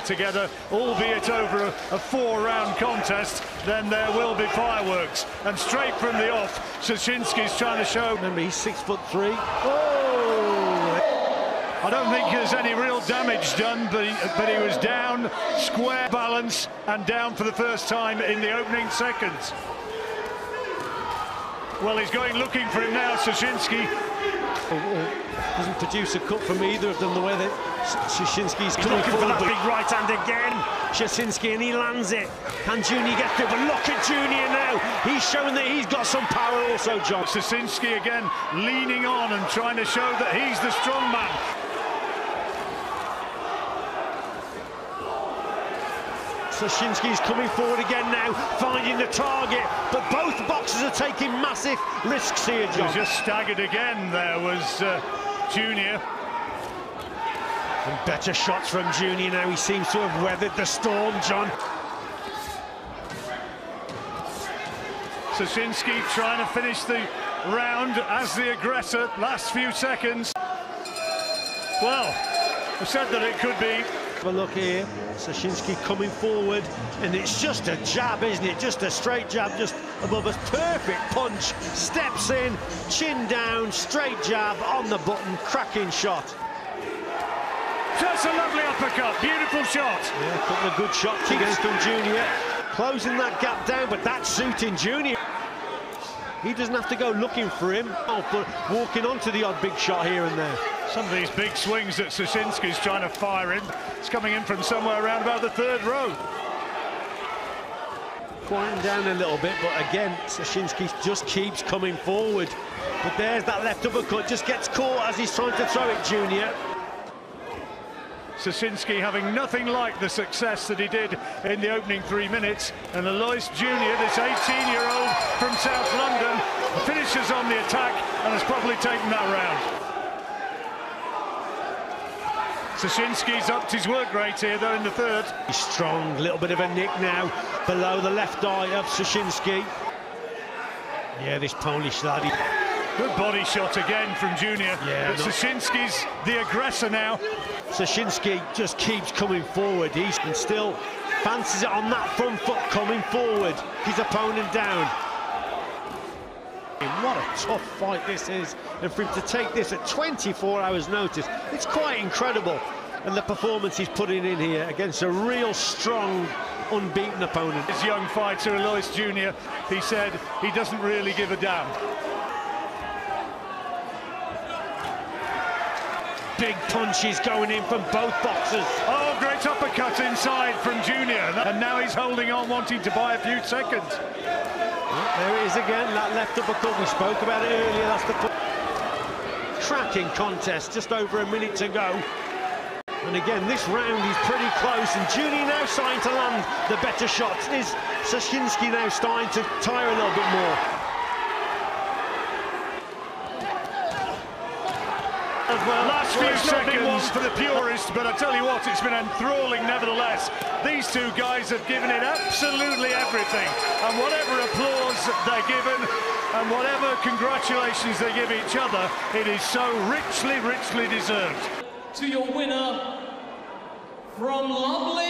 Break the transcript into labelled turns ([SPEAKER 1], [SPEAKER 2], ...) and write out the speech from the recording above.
[SPEAKER 1] together, albeit over a, a four-round contest, then there will be fireworks. And straight from the off, Soczynski's trying to show.
[SPEAKER 2] Remember, he's six foot three. Oh!
[SPEAKER 1] I don't think there's any real damage done, but he, but he was down, square balance, and down for the first time in the opening seconds. Well, he's going looking for him now, Soczynski.
[SPEAKER 2] Oh, oh, doesn't produce a cut from either of them the way that Soczynski's
[SPEAKER 3] coming looking forward. for that big right hand again. Soczynski and he lands it. Can Junior get through? But look at Junior now. He's showing that he's got some power also, John.
[SPEAKER 1] Soczynski again leaning on and trying to show that he's the strong man.
[SPEAKER 3] Soczynski's coming forward again now, finding the target, but both boxers are taking massive risks here, John.
[SPEAKER 1] He just staggered again, there was uh, Junior.
[SPEAKER 3] And better shots from Junior now, he seems to have weathered the storm, John.
[SPEAKER 1] Soczynski trying to finish the round as the aggressor, last few seconds. Well, I said that it could be
[SPEAKER 3] a look here. Soczynski coming forward, and it's just a jab, isn't it? Just a straight jab, just above us. Perfect punch. Steps in, chin down, straight jab on the button. Cracking shot.
[SPEAKER 1] That's a lovely uppercut. Beautiful shot.
[SPEAKER 3] Yeah, a couple of good shots against from Junior. Closing that gap down, but that's suiting Junior. He doesn't have to go looking for him, oh, but walking onto the odd big shot here and there.
[SPEAKER 1] Some of these big swings that Soczynski's trying to fire in, it's coming in from somewhere around about the third row.
[SPEAKER 3] Quieting down a little bit, but again, Soczynski just keeps coming forward. But there's that left uppercut, just gets caught as he's trying to throw it, Junior.
[SPEAKER 1] Soczynski having nothing like the success that he did in the opening three minutes. And Aloys Junior, this 18-year-old from South London, finishes on the attack and has probably taken that round. Soczynski's upped his work rate here, though, in the third.
[SPEAKER 3] He's strong, little bit of a nick now below the left eye of Soczynski. Yeah, this Polish lad.
[SPEAKER 1] Good body shot again from Junior. Yeah, but Soczynski's the aggressor now.
[SPEAKER 3] Soczynski just keeps coming forward. He's still fancies it on that front foot coming forward. His opponent down. What a tough fight this is. And for him to take this at 24 hours notice, it's quite incredible. And the performance he's putting in here against a real strong, unbeaten opponent.
[SPEAKER 1] His young fighter, Aloys Jr., he said he doesn't really give a damn.
[SPEAKER 3] Big punches going in from both boxers.
[SPEAKER 1] Oh, great uppercut inside from Junior. And now he's holding on, wanting to buy a few seconds.
[SPEAKER 3] Oh, there it is again, that left uppercut. We spoke about it earlier. That's the cracking contest. Just over a minute to go. And again, this round is pretty close, and Junior now starting to land the better shots. Is Soczynski now starting to tire a little bit more?
[SPEAKER 1] well. Last few seconds for the purists, but I tell you what, it's been enthralling nevertheless. These two guys have given it absolutely everything, and whatever applause they're given, and whatever congratulations they give each other, it is so richly, richly deserved.
[SPEAKER 4] To your winner, from Poland,